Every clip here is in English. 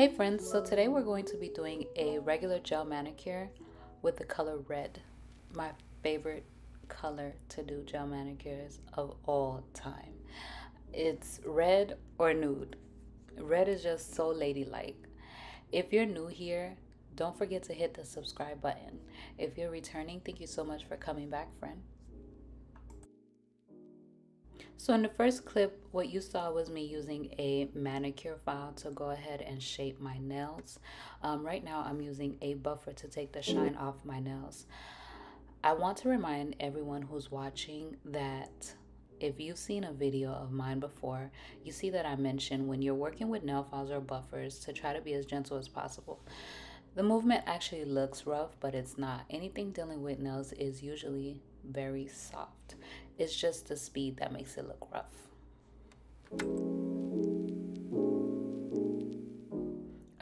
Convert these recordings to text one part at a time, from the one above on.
Hey friends, so today we're going to be doing a regular gel manicure with the color red. My favorite color to do gel manicures of all time. It's red or nude. Red is just so ladylike. If you're new here, don't forget to hit the subscribe button. If you're returning, thank you so much for coming back, friend. So in the first clip, what you saw was me using a manicure file to go ahead and shape my nails. Um, right now, I'm using a buffer to take the shine off my nails. I want to remind everyone who's watching that if you've seen a video of mine before, you see that I mentioned when you're working with nail files or buffers to try to be as gentle as possible. The movement actually looks rough, but it's not. Anything dealing with nails is usually very soft. It's just the speed that makes it look rough.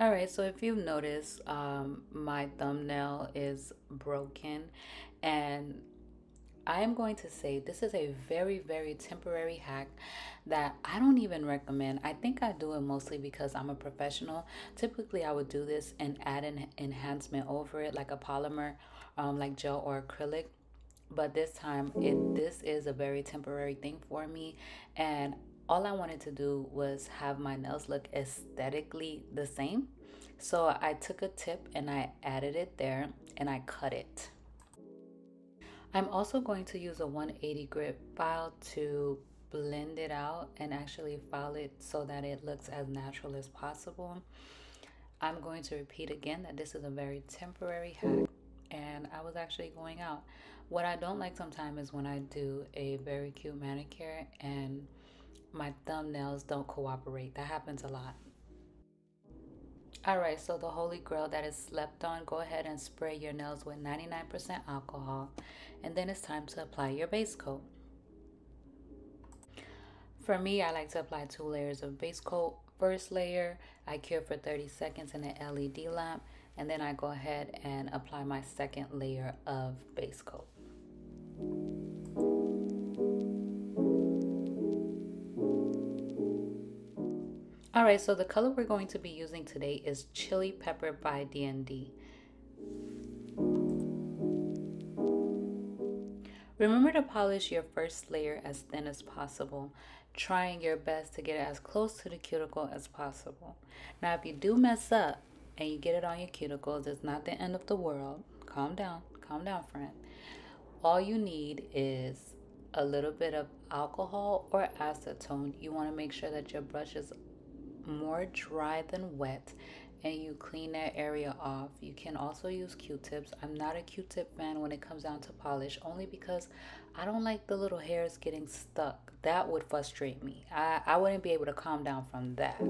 All right, so if you've noticed, um, my thumbnail is broken and I am going to say this is a very, very temporary hack that I don't even recommend. I think I do it mostly because I'm a professional. Typically, I would do this and add an enhancement over it, like a polymer, um, like gel or acrylic. But this time, it this is a very temporary thing for me, and all I wanted to do was have my nails look aesthetically the same. So I took a tip and I added it there and I cut it. I'm also going to use a 180 grit file to blend it out and actually file it so that it looks as natural as possible. I'm going to repeat again that this is a very temporary hack and I was actually going out. What I don't like sometimes is when I do a very cute manicure and my thumbnails don't cooperate. That happens a lot. Alright, so the holy grail that is slept on, go ahead and spray your nails with 99% alcohol and then it's time to apply your base coat. For me, I like to apply two layers of base coat. First layer, I cure for 30 seconds in an LED lamp and then I go ahead and apply my second layer of base coat. Alright, so the color we're going to be using today is Chili Pepper by DND. Remember to polish your first layer as thin as possible, trying your best to get it as close to the cuticle as possible. Now, if you do mess up and you get it on your cuticles, it's not the end of the world. Calm down, calm down, friend. All you need is a little bit of alcohol or acetone. You want to make sure that your brush is more dry than wet and you clean that area off. You can also use Q-tips. I'm not a Q-tip fan when it comes down to polish only because I don't like the little hairs getting stuck. That would frustrate me. I, I wouldn't be able to calm down from that.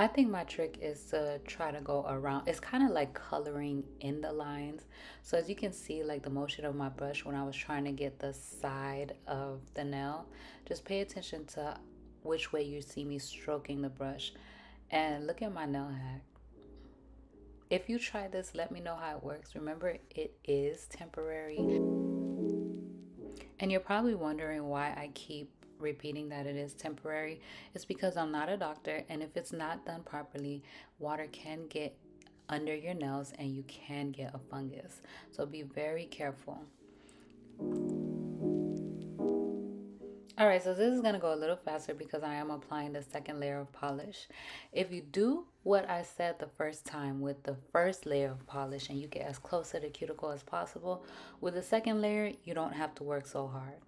I think my trick is to try to go around. It's kind of like coloring in the lines. So as you can see, like the motion of my brush when I was trying to get the side of the nail, just pay attention to which way you see me stroking the brush. And look at my nail hack. If you try this, let me know how it works. Remember, it is temporary. And you're probably wondering why I keep repeating that it is temporary. It's because I'm not a doctor, and if it's not done properly, water can get under your nails and you can get a fungus. So be very careful. Alright, so this is to go a little faster because I am applying the second layer of polish. If you do what I said the first time with the first layer of polish and you get as close to the cuticle as possible, with the second layer, you don't have to work so hard.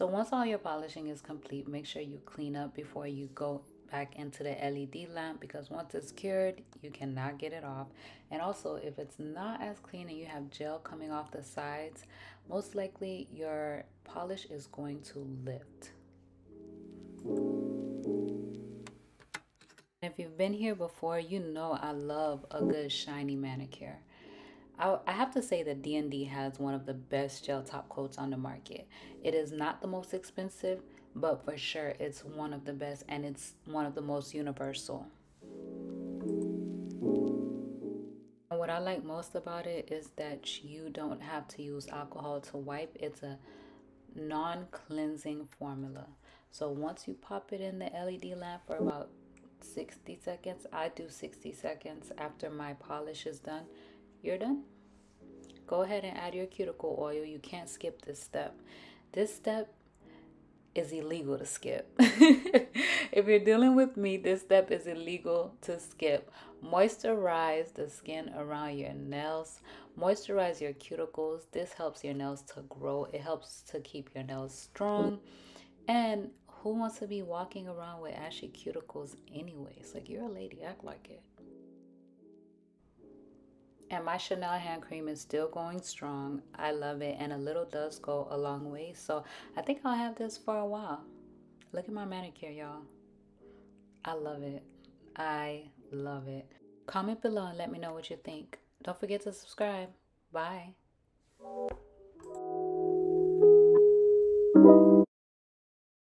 So once all your polishing is complete, make sure you clean up before you go back into the LED lamp because once it's cured, you cannot get it off. And also, if it's not as clean and you have gel coming off the sides, most likely your polish is going to lift. If you've been here before, you know I love a good shiny manicure. I, I have to say that DND has one of the best gel top coats on the market. It is not the most expensive, but for sure it's one of the best and it's one of the most universal. What I like most about it is that you don't have to use alcohol to wipe. It's a non-cleansing formula. So once you pop it in the LED lamp for about 60 seconds, I do 60 seconds after my polish is done you're done. Go ahead and add your cuticle oil. You can't skip this step. This step is illegal to skip. if you're dealing with me, this step is illegal to skip. Moisturize the skin around your nails. Moisturize your cuticles. This helps your nails to grow. It helps to keep your nails strong. And who wants to be walking around with ashy cuticles anyways? Like you're a lady, act like it. And my Chanel hand cream is still going strong. I love it. And a little does go a long way. So I think I'll have this for a while. Look at my manicure, y'all. I love it. I love it. Comment below and let me know what you think. Don't forget to subscribe. Bye.